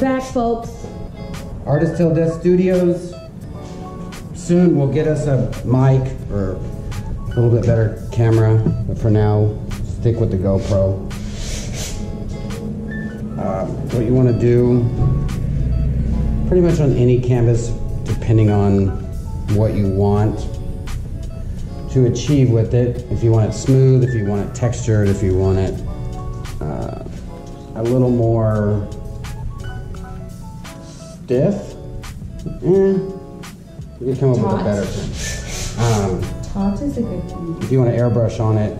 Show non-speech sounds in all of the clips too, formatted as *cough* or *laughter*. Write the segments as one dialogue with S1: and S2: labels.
S1: back, folks.
S2: Artist Till Death Studios. Soon we'll get us a mic or a little bit better camera, but for now, stick with the GoPro. Uh, what you want to do, pretty much on any canvas, depending on what you want to achieve with it. If you want it smooth, if you want it textured, if you want it uh, a little more stiff, eh, you can come up with a better term. Um,
S1: Taut is a good thing.
S2: if you want to airbrush on it,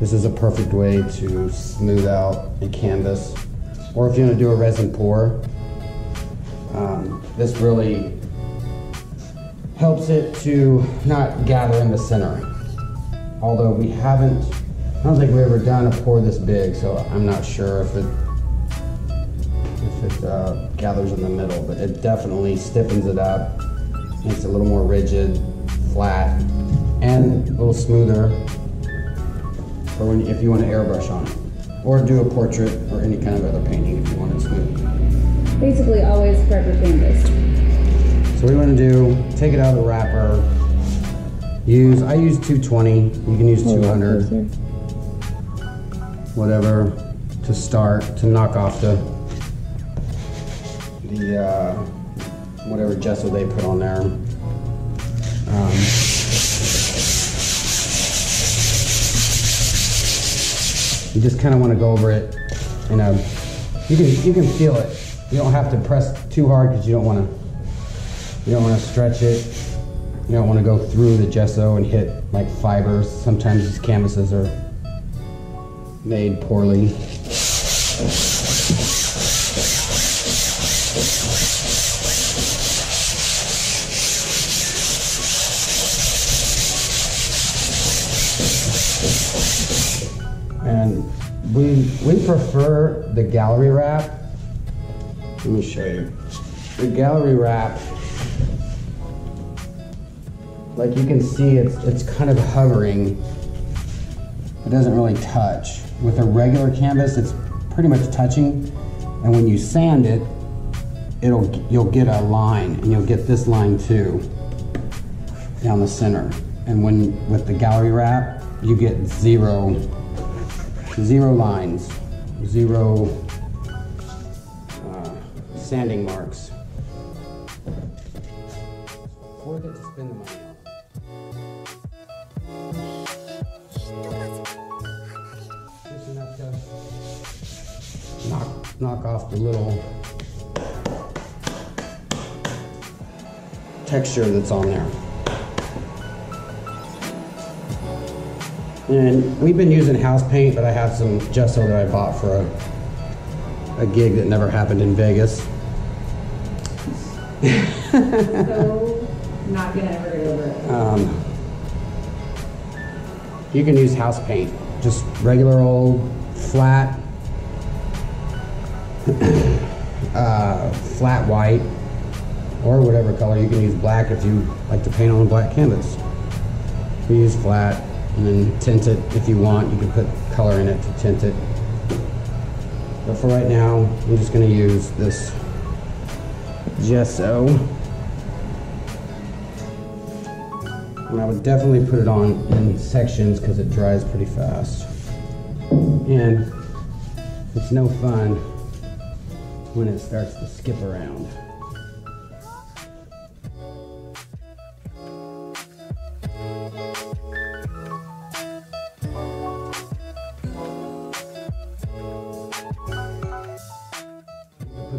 S2: this is a perfect way to smooth out a canvas. Or if you want to do a resin pour, um, this really helps it to not gather in the center. Although we haven't, I don't think we've ever done a pour this big, so I'm not sure if it it uh, gathers in the middle, but it definitely stiffens it up, makes it a little more rigid, flat, and a little smoother for when, if you want to airbrush on it. Or do a portrait or any kind of other painting if you want it smooth.
S1: Basically, always forever canvas.
S2: So what you want to do, take it out of the wrapper, use, I use 220, you can use 200, whatever, to start, to knock off the, the, uh, whatever gesso they put on there. Um, you just kind of want to go over it, you know, you can, you can feel it. You don't have to press too hard because you don't want to you don't want to stretch it. You don't want to go through the gesso and hit like fibers. Sometimes these canvases are made poorly. And we we prefer the gallery wrap. Let me show you. The gallery wrap like you can see it's it's kind of hovering it doesn't really touch with a regular canvas it's pretty much touching and when you sand it it'll you'll get a line and you'll get this line too down the center and when with the gallery wrap you get zero zero lines zero uh, sanding marks to Just enough to knock, knock off the little texture that's on there. And we've been using house paint, but I have some gesso that I bought for a, a gig that never happened in Vegas.
S1: So, *laughs* not gonna ever get over it.
S2: Um, you can use house paint, just regular old flat, *clears throat* uh, flat white, or whatever color. You can use black if you like to paint on a black canvas. You use flat and then tint it if you want. You can put color in it to tint it. But for right now, I'm just going to use this gesso. And I would definitely put it on in sections because it dries pretty fast. And it's no fun when it starts to skip around.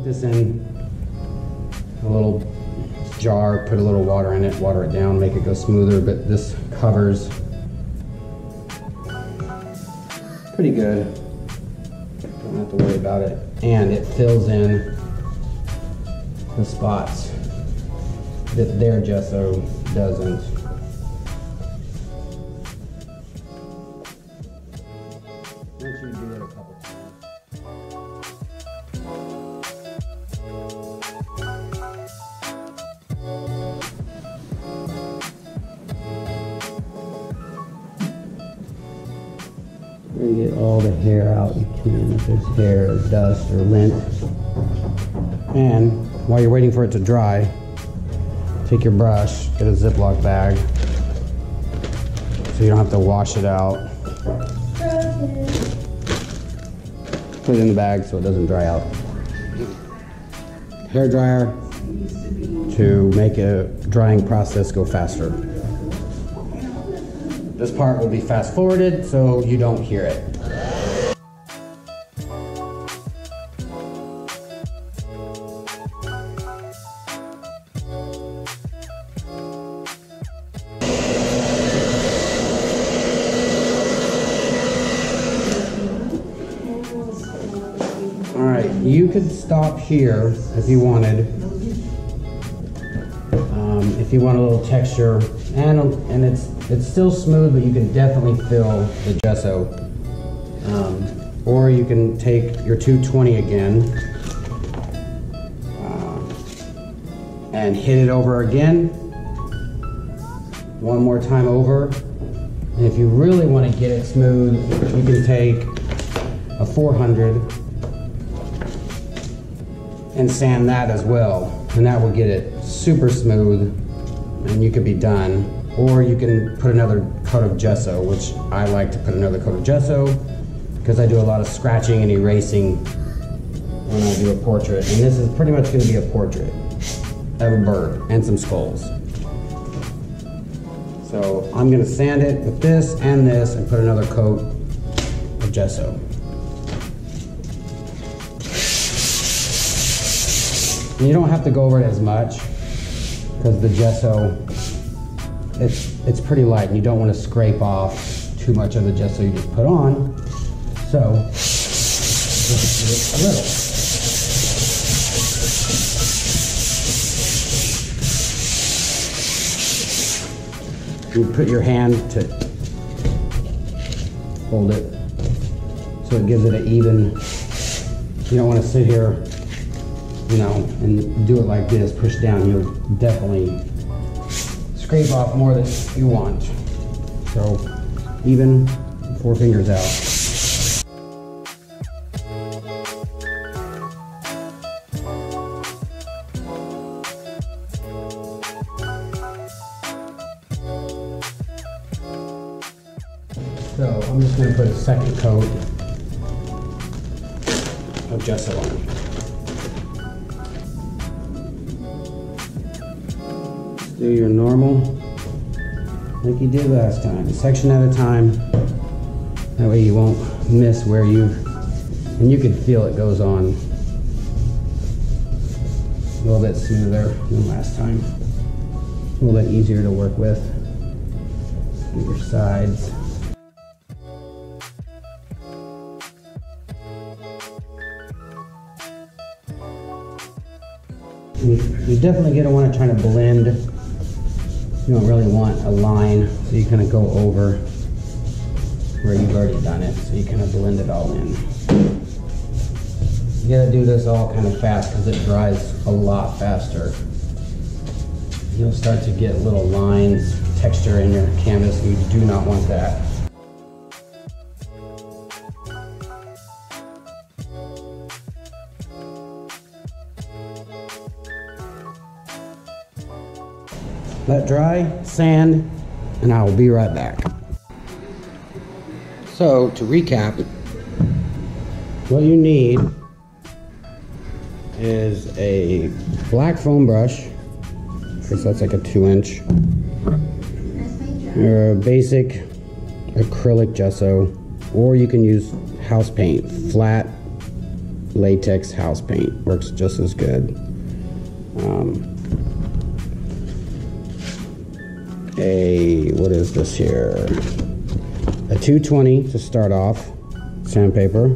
S2: This in a little jar, put a little water in it, water it down, make it go smoother, but this covers pretty good. Don't have to worry about it. And it fills in the spots that their gesso doesn't. All the hair out you can. If there's hair or dust or lint, And while you're waiting for it to dry, take your brush, get a Ziploc bag, so you don't have to wash it out. Put it in the bag so it doesn't dry out. Hair dryer to make a drying process go faster. This part will be fast forwarded so you don't hear it. You could stop here if you wanted. Um, if you want a little texture, and and it's it's still smooth, but you can definitely feel the gesso. Um, or you can take your 220 again uh, and hit it over again. One more time over. And if you really want to get it smooth, you can take a 400 and sand that as well. And that will get it super smooth and you could be done. Or you can put another coat of gesso, which I like to put another coat of gesso because I do a lot of scratching and erasing when I do a portrait. And this is pretty much going to be a portrait of a bird and some skulls. So I'm going to sand it with this and this and put another coat of gesso. And you don't have to go over it as much because the gesso, it's, it's pretty light and you don't want to scrape off too much of the gesso you just put on. So, just a little. You put your hand to hold it so it gives it an even, you don't want to sit here you know, and do it like this, push down, you'll definitely scrape off more than you want. So even, four fingers out. So I'm just gonna put a second coat of gesso on. Do your normal like you did last time section at a time. That way you won't miss where you and you can feel it goes on a little bit smoother than last time. A little bit easier to work with do your sides. You, you definitely want to try to blend you don't really want a line, so you kind of go over where you've already done it, so you kind of blend it all in. You gotta do this all kind of fast because it dries a lot faster. You'll start to get little lines, texture in your canvas, and you do not want that. Let dry, sand, and I will be right back. So, to recap, what you need is a black foam brush, because that's like a two inch, basic acrylic gesso, or you can use house paint, flat latex house paint, works just as good. Um, a, what is this here? A 220 to start off, sandpaper.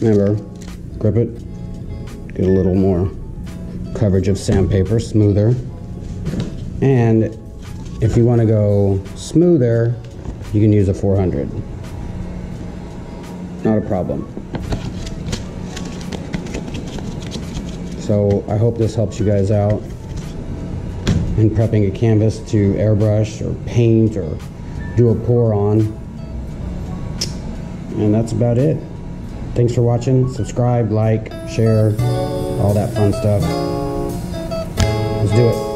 S2: Remember, grip it, get a little more coverage of sandpaper, smoother. And if you want to go smoother, you can use a 400. Not a problem. So I hope this helps you guys out in prepping a canvas to airbrush or paint or do a pour on. And that's about it. thanks for watching. Subscribe, like, share, all that fun stuff. Let's do it.